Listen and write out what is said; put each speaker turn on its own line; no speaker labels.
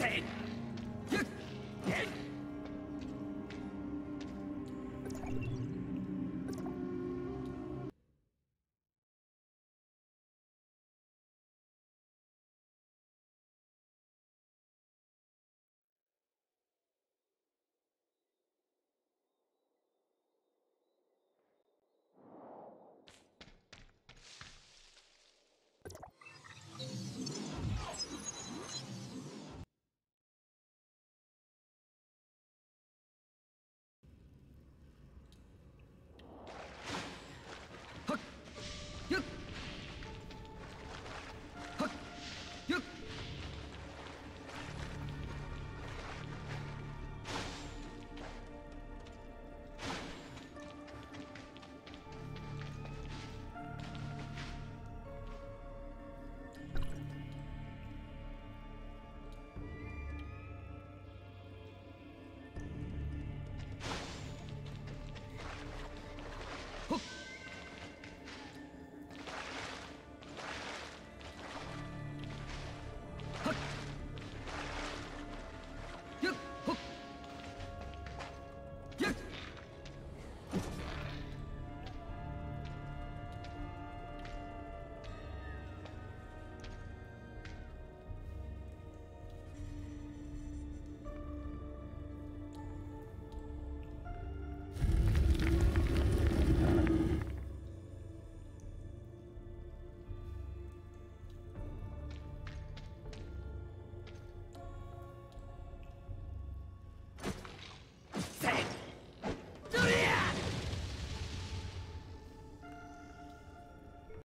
Hey!